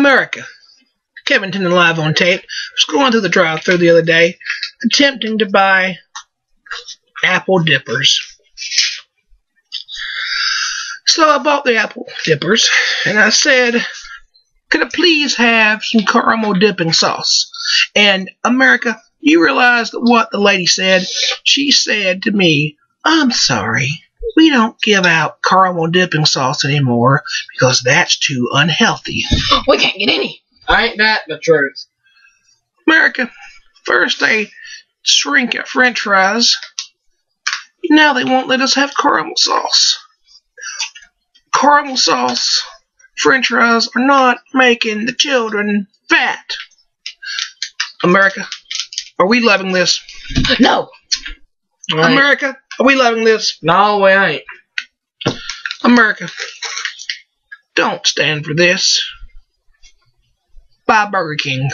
America. Kevin Tinin live on tape. Was going through the drive-through the other day, attempting to buy apple dippers. So I bought the apple dippers, and I said, "Could I please have some caramel dipping sauce?" And America, you realize what the lady said? She said to me, "I'm sorry." We don't give out caramel dipping sauce anymore because that's too unhealthy. We can't get any. Ain't that the truth? America, first they shrink at french fries. Now they won't let us have caramel sauce. Caramel sauce, french fries are not making the children fat. America, are we loving this? No. Ain't- America, are we loving this? No, we ain't. America, don't stand for this. Buy Burger King.